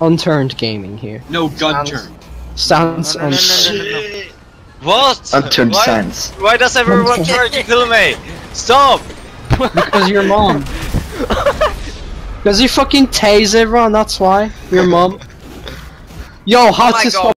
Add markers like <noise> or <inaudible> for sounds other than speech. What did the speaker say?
unturned gaming here. No gun turn. Sounds No, no, What? Unturned why. Why does everyone try to kill me? Stop! because your mom. <laughs> Because you fucking tase everyone, that's why. Your mom. Oh Yo, how oh to stop